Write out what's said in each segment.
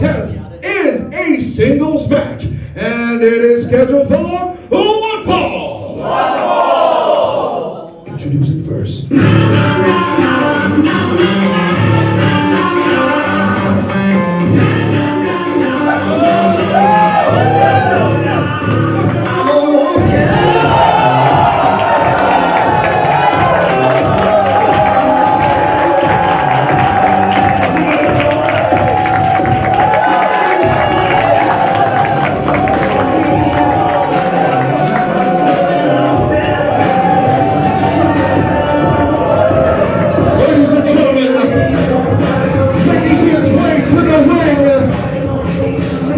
contest is a singles match, and it is scheduled for one fall. One fall. Introducing first.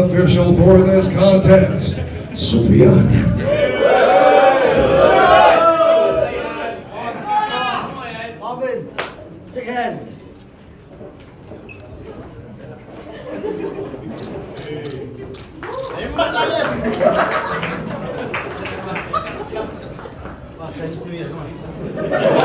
official for this contest, shake. Chinese New.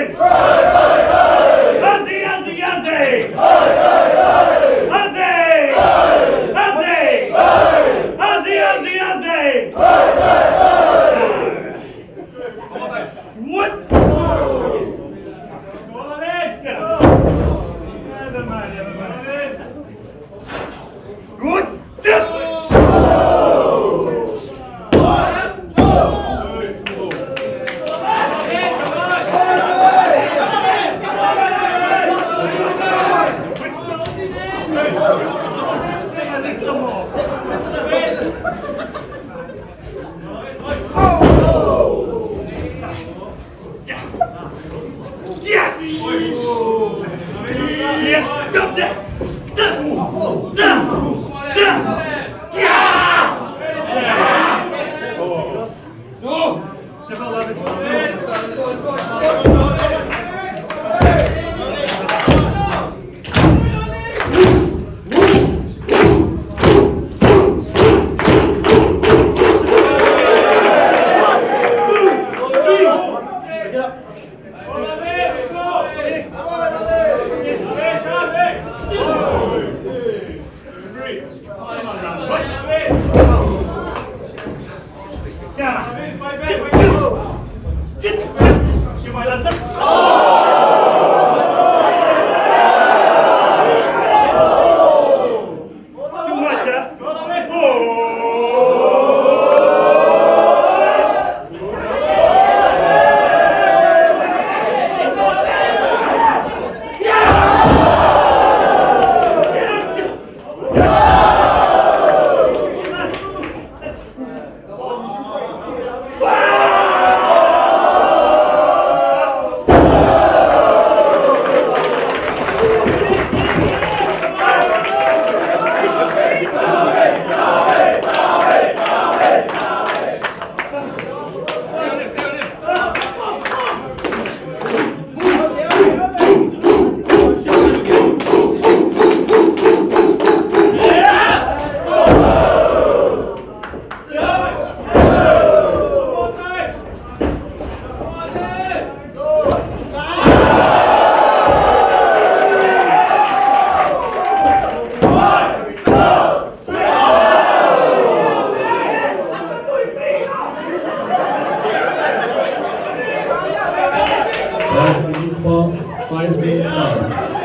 Aussie! Back on these five minutes left.